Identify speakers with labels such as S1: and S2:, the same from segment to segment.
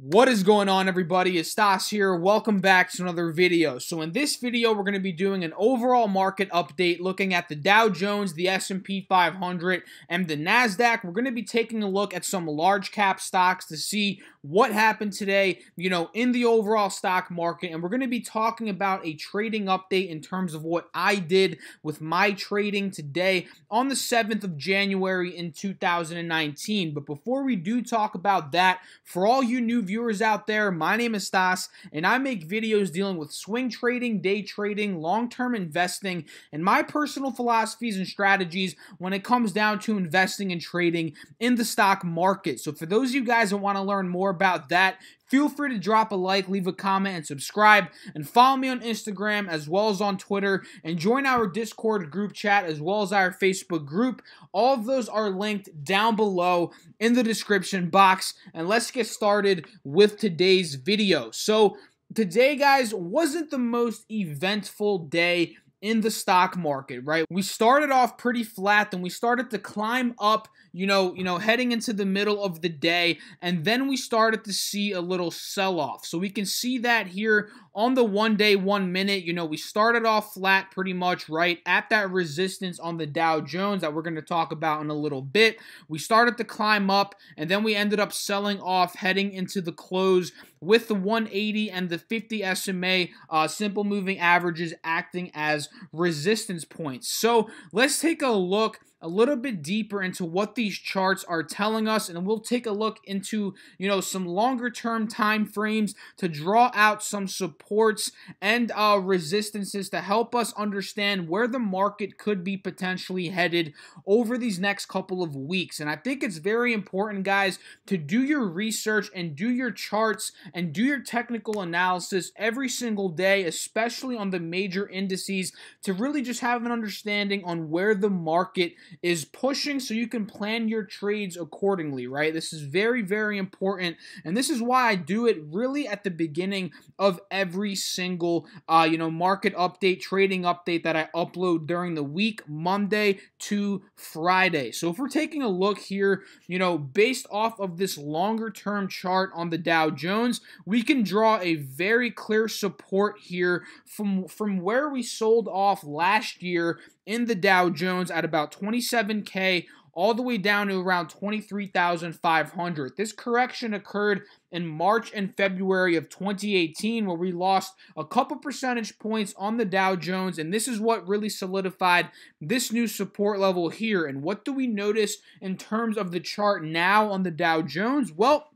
S1: What is going on everybody? It's Stas here. Welcome back to another video. So in this video, we're going to be doing an overall market update looking at the Dow Jones, the S&P 500, and the NASDAQ. We're going to be taking a look at some large cap stocks to see what happened today, you know, in the overall stock market. And we're going to be talking about a trading update in terms of what I did with my trading today on the 7th of January in 2019. But before we do talk about that, for all you new viewers out there, my name is Stas, and I make videos dealing with swing trading, day trading, long-term investing, and my personal philosophies and strategies when it comes down to investing and trading in the stock market. So for those of you guys that want to learn more about that, Feel free to drop a like, leave a comment, and subscribe. And follow me on Instagram as well as on Twitter. And join our Discord group chat as well as our Facebook group. All of those are linked down below in the description box. And let's get started with today's video. So, today, guys, wasn't the most eventful day in the stock market, right? We started off pretty flat, then we started to climb up you know, you know, heading into the middle of the day, and then we started to see a little sell-off. So we can see that here on the one day, one minute. You know, we started off flat pretty much right at that resistance on the Dow Jones that we're going to talk about in a little bit. We started to climb up, and then we ended up selling off heading into the close with the 180 and the 50 SMA uh, simple moving averages acting as resistance points. So let's take a look a little bit deeper into what these charts are telling us and we'll take a look into you know some longer term time frames to draw out some supports and uh, resistances to help us understand where the market could be potentially headed over these next couple of weeks. And i think it's very important guys to do your research and do your charts and do your technical analysis every single day especially on the major indices to really just have an understanding on where the market is pushing so you can plan your trades accordingly, right? This is very, very important. And this is why I do it really at the beginning of every single, uh, you know, market update, trading update that I upload during the week, Monday to Friday. So if we're taking a look here, you know, based off of this longer term chart on the Dow Jones, we can draw a very clear support here from, from where we sold off last year in the Dow Jones at about 27K all the way down to around 23,500. This correction occurred in March and February of 2018 where we lost a couple percentage points on the Dow Jones and this is what really solidified this new support level here. And what do we notice in terms of the chart now on the Dow Jones? Well,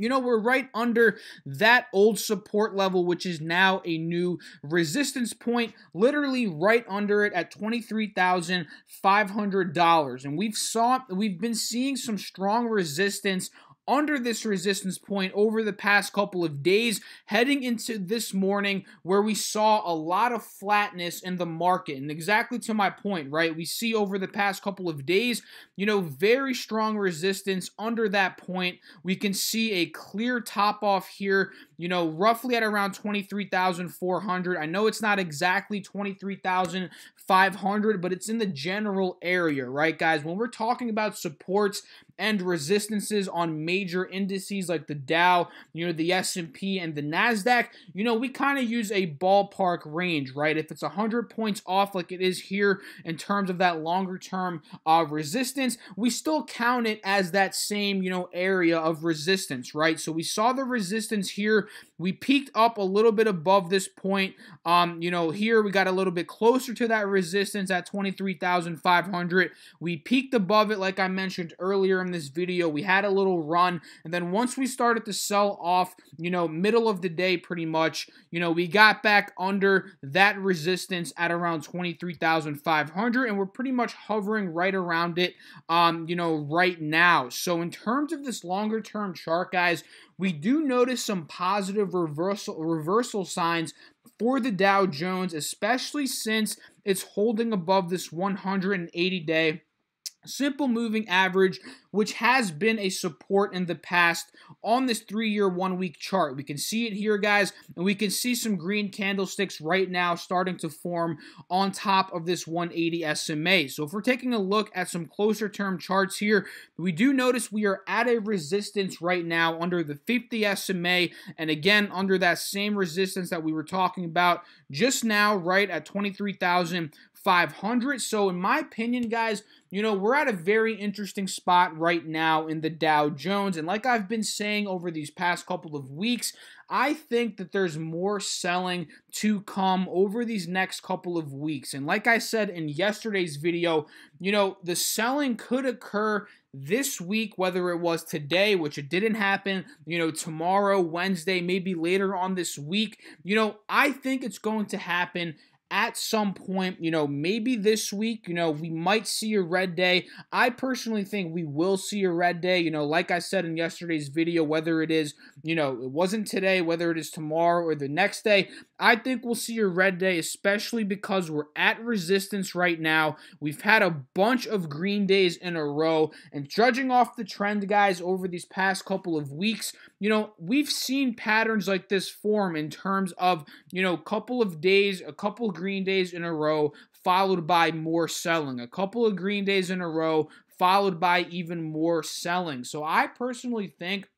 S1: you know, we're right under that old support level, which is now a new resistance point, literally right under it at $23,500. And we've saw we've been seeing some strong resistance under this resistance point over the past couple of days, heading into this morning where we saw a lot of flatness in the market. And exactly to my point, right? We see over the past couple of days, you know, very strong resistance under that point. We can see a clear top off here, you know, roughly at around 23,400. I know it's not exactly 23,500, but it's in the general area, right, guys? When we're talking about supports and resistances on major indices like the Dow, you know, the S&P and the Nasdaq, you know, we kind of use a ballpark range, right? If it's 100 points off like it is here in terms of that longer term uh, resistance, we still count it as that same, you know, area of resistance, right? So we saw the resistance here. We peaked up a little bit above this point. Um, you know, here we got a little bit closer to that resistance at 23,500. We peaked above it like I mentioned earlier in this video. We had a little run, and then once we started to sell off, you know, middle of the day pretty much, you know, we got back under that resistance at around 23,500, and we're pretty much hovering right around it, um, you know, right now. So in terms of this longer term chart, guys, we do notice some positive reversal reversal signs for the Dow Jones, especially since it's holding above this 180 day simple moving average, which has been a support in the past on this three year, one week chart. We can see it here, guys, and we can see some green candlesticks right now starting to form on top of this 180 SMA. So, if we're taking a look at some closer term charts here, we do notice we are at a resistance right now under the 50 SMA, and again, under that same resistance that we were talking about just now, right at 23,500. So, in my opinion, guys, you know, we're at a very interesting spot right now in the Dow Jones. And like I've been saying over these past couple of weeks, I think that there's more selling to come over these next couple of weeks. And like I said in yesterday's video, you know, the selling could occur this week, whether it was today, which it didn't happen, you know, tomorrow, Wednesday, maybe later on this week. You know, I think it's going to happen at some point, you know, maybe this week, you know, we might see a red day. I personally think we will see a red day, you know, like I said in yesterday's video, whether it is, you know, it wasn't today, whether it is tomorrow or the next day, I think we'll see a red day, especially because we're at resistance right now. We've had a bunch of green days in a row, and judging off the trend, guys, over these past couple of weeks, you know, we've seen patterns like this form in terms of, you know, a couple of days, a couple green days in a row, followed by more selling. A couple of green days in a row, followed by even more selling. So I personally think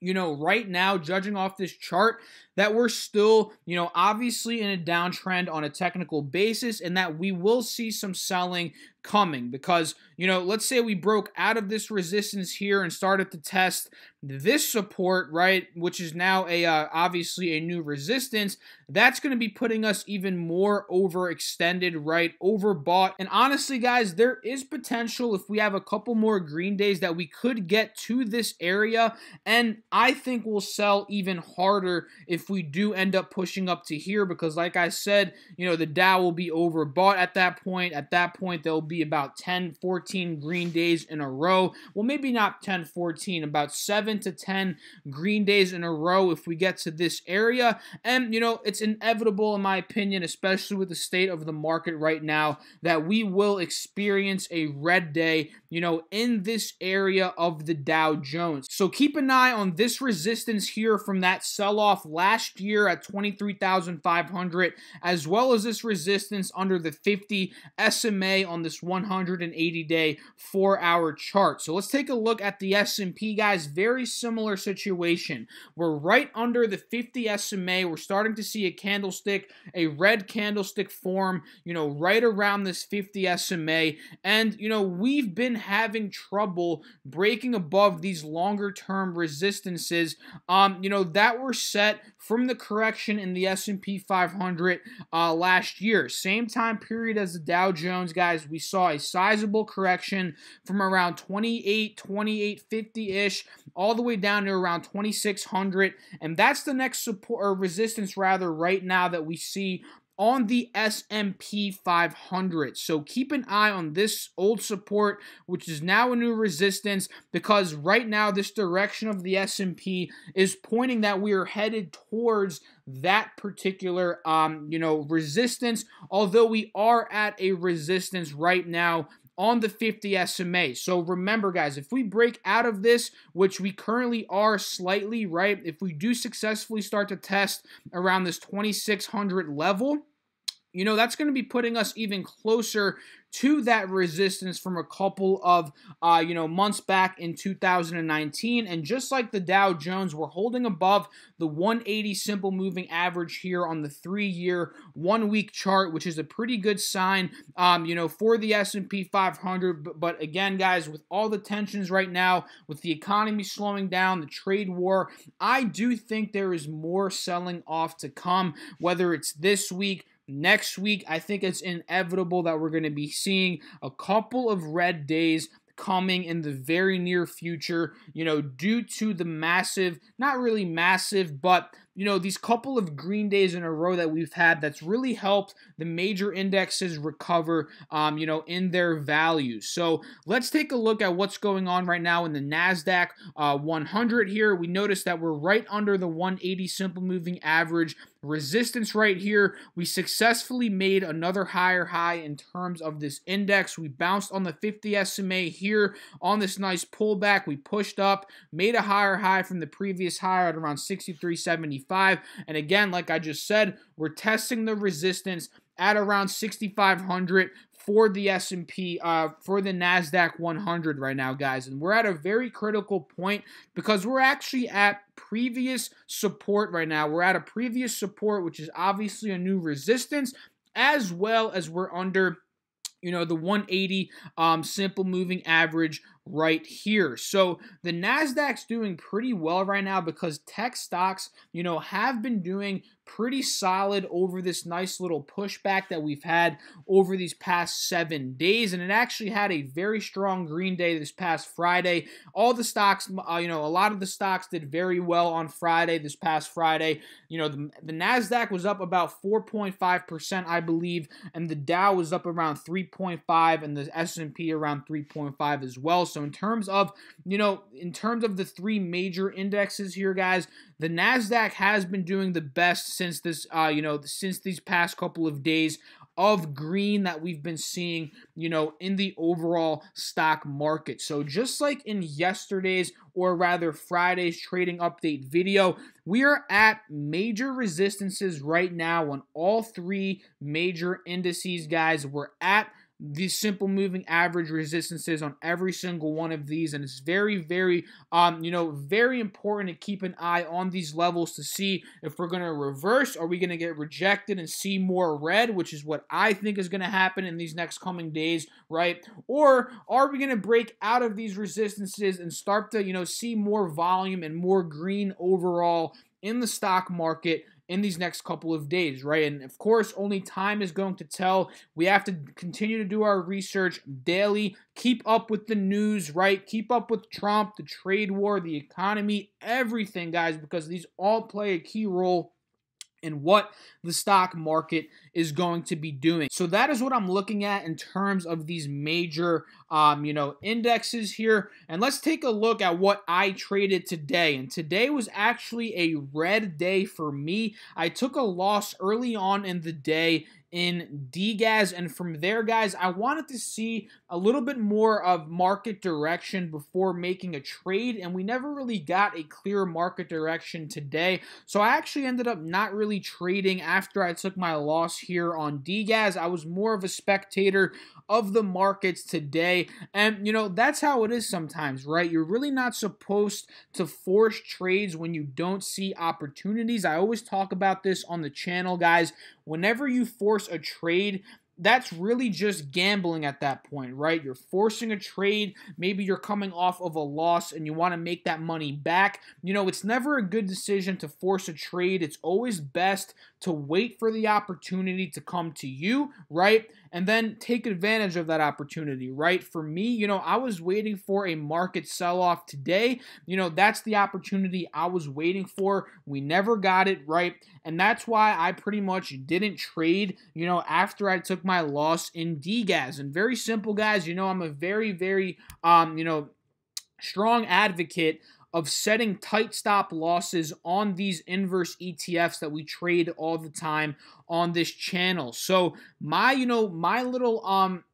S1: you know, right now, judging off this chart, that we're still, you know, obviously in a downtrend on a technical basis and that we will see some selling coming because, you know, let's say we broke out of this resistance here and started to test this support, right, which is now a uh, obviously a new resistance, that's going to be putting us even more overextended, right, overbought. And honestly, guys, there is potential if we have a couple more green days that we could get to this area and I think we'll sell even harder if we do end up pushing up to here because like I said, you know, the Dow will be overbought at that point. At that point, there'll be about 10, 14 green days in a row. Well, maybe not 10, 14, about 7 to 10 green days in a row if we get to this area. And, you know, it's inevitable, in my opinion, especially with the state of the market right now, that we will experience a red day, you know, in this area of the Dow Jones. So keep an eye on this resistance here from that sell off last year at 23,500, as well as this resistance under the 50 SMA on this 180 day, four hour chart. So let's take a look at the S&P, guys. Very similar situation. We're right under the 50 SMA. We're starting to see a candlestick, a red candlestick form, you know, right around this 50 SMA. And, you know, we've been having trouble breaking above these longer term resistances, um, you know, that were set from the correction in the S&P 500 uh, last year. Same time period as the Dow Jones, guys. We saw a sizable correction from around 28, 2850-ish all the way down to around 2600 and that's the next support or resistance rather right now that we see on the S&P 500. So keep an eye on this old support which is now a new resistance because right now this direction of the S&P is pointing that we are headed towards that particular um you know resistance although we are at a resistance right now on the 50 SMA. So remember, guys, if we break out of this, which we currently are slightly, right, if we do successfully start to test around this 2600 level, you know, that's going to be putting us even closer to that resistance from a couple of, uh, you know, months back in 2019. And just like the Dow Jones, we're holding above the 180 simple moving average here on the three-year, one-week chart, which is a pretty good sign, um, you know, for the S&P 500. But, but again, guys, with all the tensions right now, with the economy slowing down, the trade war, I do think there is more selling off to come, whether it's this week, Next week, I think it's inevitable that we're going to be seeing a couple of red days coming in the very near future, you know, due to the massive, not really massive, but you know, these couple of green days in a row that we've had that's really helped the major indexes recover, um, you know, in their values. So let's take a look at what's going on right now in the NASDAQ uh, 100 here. We notice that we're right under the 180 simple moving average resistance right here. We successfully made another higher high in terms of this index. We bounced on the 50 SMA here on this nice pullback. We pushed up, made a higher high from the previous high at around 63.75. And again, like I just said, we're testing the resistance at around 6500 for the S&P uh, for the Nasdaq 100 right now guys. And we're at a very critical point because we're actually at previous support right now. We're at a previous support which is obviously a new resistance as well as we're under you know the 180 um, simple moving average right here. So the Nasdaq's doing pretty well right now because tech stocks, you know, have been doing pretty solid over this nice little pushback that we've had over these past seven days. And it actually had a very strong green day this past Friday. All the stocks, uh, you know, a lot of the stocks did very well on Friday, this past Friday. You know, the, the NASDAQ was up about 4.5%, I believe, and the Dow was up around 3.5 and the S&P around 3.5 as well. So in terms of, you know, in terms of the three major indexes here, guys, the Nasdaq has been doing the best since this, uh, you know, since these past couple of days of green that we've been seeing, you know, in the overall stock market. So just like in yesterday's or rather Friday's trading update video, we are at major resistances right now on all three major indices, guys. We're at these simple moving average resistances on every single one of these and it's very very um you know very important to keep an eye on these levels to see if we're going to reverse are we going to get rejected and see more red which is what i think is going to happen in these next coming days right? Or are we going to break out of these resistances and start to you know see more volume and more green overall in the stock market in these next couple of days, right? And of course, only time is going to tell. We have to continue to do our research daily, keep up with the news, right? Keep up with Trump, the trade war, the economy, everything, guys, because these all play a key role in what the stock market is going to be doing. So that is what I'm looking at in terms of these major, um, you know, indexes here. And let's take a look at what I traded today. And today was actually a red day for me. I took a loss early on in the day in DGAZ. And from there, guys, I wanted to see a little bit more of market direction before making a trade. And we never really got a clear market direction today. So I actually ended up not really trading after I took my loss here on DGAZ. I was more of a spectator of the markets today. And, you know, that's how it is sometimes, right? You're really not supposed to force trades when you don't see opportunities. I always talk about this on the channel, guys. Whenever you force a trade, that's really just gambling at that point, right? You're forcing a trade. Maybe you're coming off of a loss and you want to make that money back. You know, it's never a good decision to force a trade. It's always best to wait for the opportunity to come to you, right? And then take advantage of that opportunity, right? For me, you know, I was waiting for a market sell off today. You know, that's the opportunity I was waiting for. We never got it, right? And that's why I pretty much didn't trade, you know, after I took my loss in DGAZ. And very simple, guys, you know, I'm a very, very, um, you know, strong advocate of setting tight stop losses on these inverse ETFs that we trade all the time on this channel. So my, you know, my little um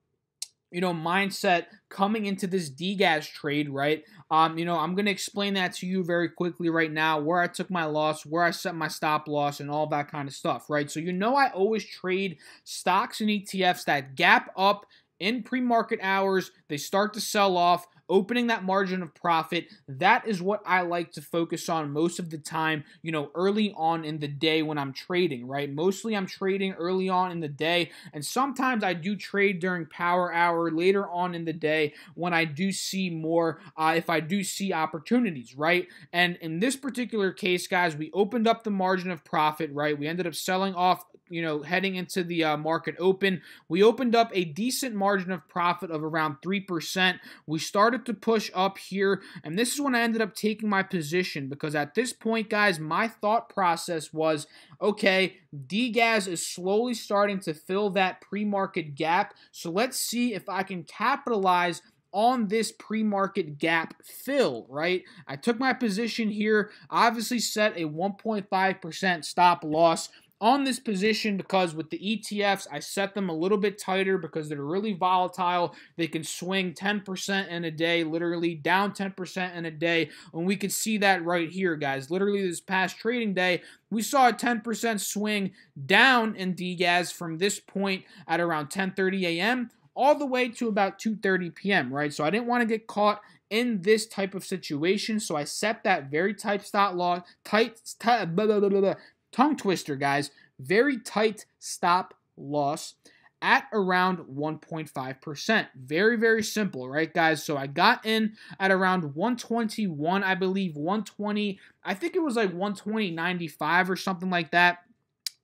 S1: you know, mindset coming into this DGAZ trade, right? Um, you know, I'm going to explain that to you very quickly right now, where I took my loss, where I set my stop loss, and all that kind of stuff, right? So, you know, I always trade stocks and ETFs that gap up in pre market hours, they start to sell off opening that margin of profit. That is what I like to focus on most of the time, you know, early on in the day when I'm trading, right? Mostly I'm trading early on in the day, and sometimes I do trade during power hour later on in the day when I do see more, uh, if I do see opportunities, right? And in this particular case, guys, we opened up the margin of profit, right? We ended up selling off you know, heading into the uh, market open. We opened up a decent margin of profit of around 3%. We started to push up here, and this is when I ended up taking my position because at this point, guys, my thought process was okay, DGAZ is slowly starting to fill that pre market gap. So let's see if I can capitalize on this pre-market gap fill, right? I took my position here, obviously set a 1.5% stop loss on this position because with the ETFs, I set them a little bit tighter because they're really volatile. They can swing 10% in a day, literally down 10% in a day. And we could see that right here, guys. Literally this past trading day, we saw a 10% swing down in DGAZ from this point at around 10:30 a.m all the way to about 2:30 p.m., right? So I didn't want to get caught in this type of situation, so I set that very tight stop loss, tight, tight blah, blah, blah, tongue twister, guys, very tight stop loss at around 1.5%. Very, very simple, right, guys? So I got in at around 121, I believe, 120. I think it was like 120.95 or something like that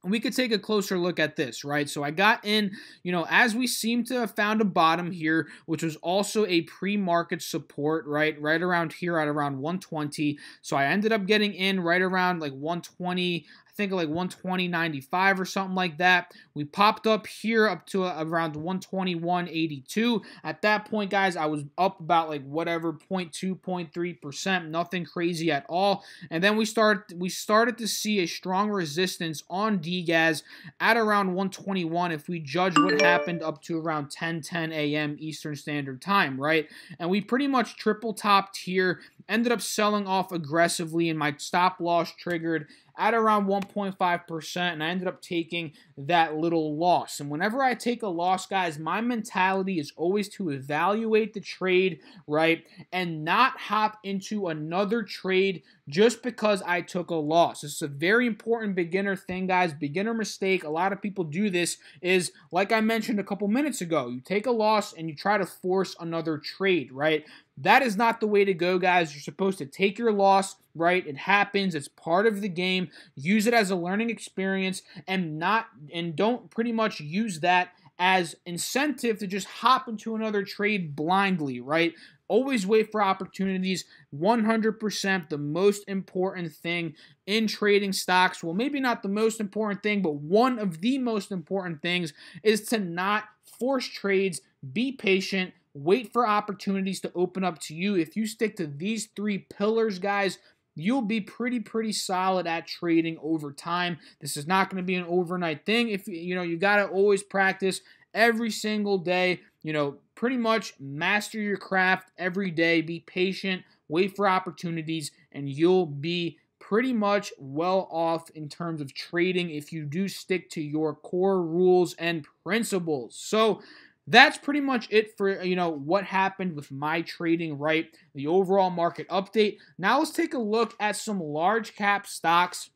S1: we could take a closer look at this, right? So I got in, you know, as we seem to have found a bottom here, which was also a pre-market support, right? Right around here at around 120. So I ended up getting in right around like 120, I think like 120.95 or something like that. We popped up here up to uh, around 121.82. At that point, guys, I was up about like whatever 0.2, 0.3%, nothing crazy at all. And then we start we started to see a strong resistance on DGAZ at around 121 if we judge what happened up to around 10 10 a.m. Eastern Standard Time, right? And we pretty much triple topped here, ended up selling off aggressively, and my stop loss triggered at around 1.5%, and I ended up taking that little loss. And whenever I take a loss, guys, my mentality is always to evaluate the trade, right, and not hop into another trade just because I took a loss. This is a very important beginner thing, guys. Beginner mistake. A lot of people do this is, like I mentioned a couple minutes ago, you take a loss and you try to force another trade, right? That is not the way to go, guys. You're supposed to take your loss, right? It happens. It's part of the game. Use it as a learning experience and not and don't pretty much use that as incentive to just hop into another trade blindly, right? Always wait for opportunities. 100% the most important thing in trading stocks. Well, maybe not the most important thing, but one of the most important things is to not force trades, be patient, Wait for opportunities to open up to you. If you stick to these three pillars, guys, you'll be pretty pretty solid at trading over time. This is not going to be an overnight thing. If you know, you got to always practice every single day, you know, pretty much master your craft every day, be patient, wait for opportunities and you'll be pretty much well off in terms of trading if you do stick to your core rules and principles. So, that's pretty much it for you know what happened with my trading right the overall market update now let's take a look at some large cap stocks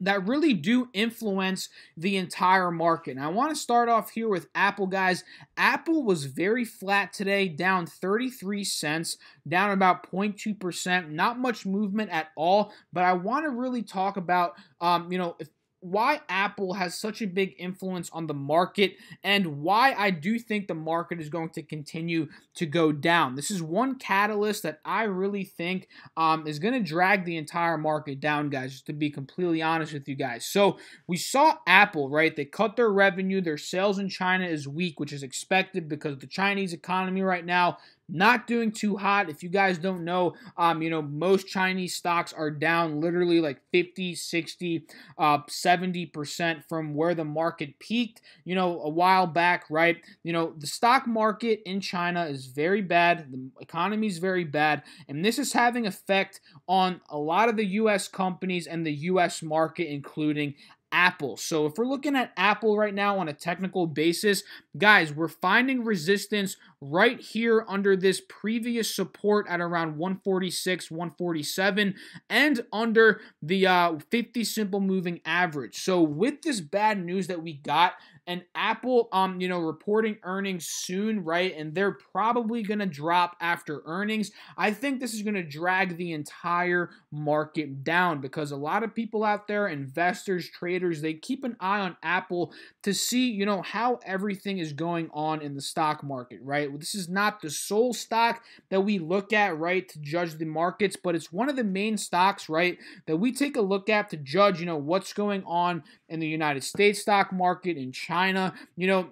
S1: that really do influence the entire market. And I want to start off here with Apple, guys. Apple was very flat today, down 33 cents, down about 0.2%. Not much movement at all. But I want to really talk about, um, you know, if why Apple has such a big influence on the market and why I do think the market is going to continue to go down. This is one catalyst that I really think um, is going to drag the entire market down, guys, just to be completely honest with you guys. So we saw Apple, right? They cut their revenue, their sales in China is weak, which is expected because the Chinese economy right now not doing too hot. If you guys don't know, um, you know, most Chinese stocks are down literally like 50, 60, uh, 70% from where the market peaked, you know, a while back, right? You know, the stock market in China is very bad. The economy is very bad. And this is having effect on a lot of the U.S. companies and the U.S. market, including Apple. So if we're looking at Apple right now on a technical basis, guys, we're finding resistance right here under this previous support at around 146, 147, and under the uh, 50 simple moving average. So with this bad news that we got, and Apple, um, you know, reporting earnings soon, right? And they're probably going to drop after earnings. I think this is going to drag the entire market down because a lot of people out there, investors, traders, they keep an eye on Apple to see, you know, how everything is going on in the stock market, right? This is not the sole stock that we look at, right, to judge the markets, but it's one of the main stocks, right, that we take a look at to judge, you know, what's going on in the United States stock market, in China, you know,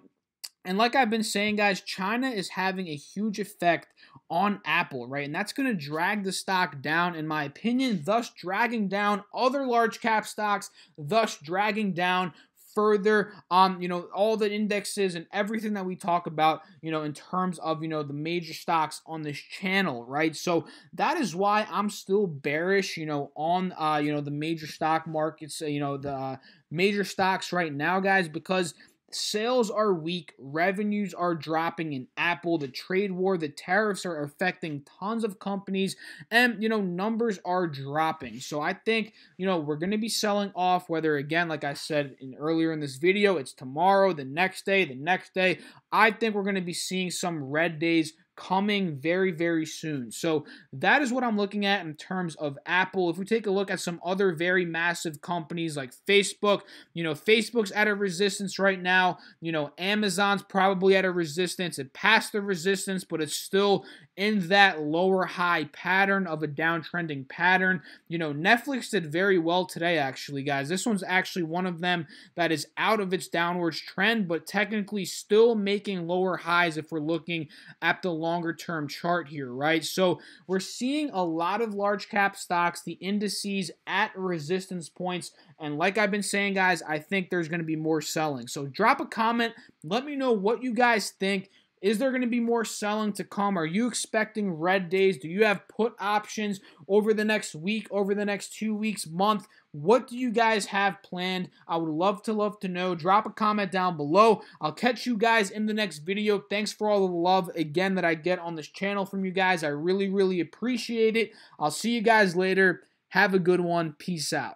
S1: and like I've been saying, guys, China is having a huge effect on Apple, right? And that's going to drag the stock down, in my opinion, thus dragging down other large cap stocks, thus dragging down further um you know all the indexes and everything that we talk about you know in terms of you know the major stocks on this channel right so that is why i'm still bearish you know on uh you know the major stock markets you know the uh, major stocks right now guys because Sales are weak, revenues are dropping in Apple, the trade war, the tariffs are affecting tons of companies, and you know, numbers are dropping. So I think, you know, we're going to be selling off whether again, like I said in, earlier in this video, it's tomorrow, the next day, the next day. I think we're going to be seeing some red days coming very, very soon. So that is what I'm looking at in terms of Apple. If we take a look at some other very massive companies like Facebook, you know, Facebook's at a resistance right now. You know, Amazon's probably at a resistance. It passed the resistance, but it's still in that lower high pattern of a downtrending pattern. You know, Netflix did very well today, actually, guys. This one's actually one of them that is out of its downwards trend, but technically still making lower highs if we're looking at the longer term chart here, right? So we're seeing a lot of large cap stocks, the indices at resistance points. And like I've been saying, guys, I think there's going to be more selling. So drop a comment. Let me know what you guys think. Is there going to be more selling to come? Are you expecting red days? Do you have put options over the next week, over the next two weeks, month? What do you guys have planned? I would love to love to know. Drop a comment down below. I'll catch you guys in the next video. Thanks for all the love again that I get on this channel from you guys. I really, really appreciate it. I'll see you guys later. Have a good one. Peace out.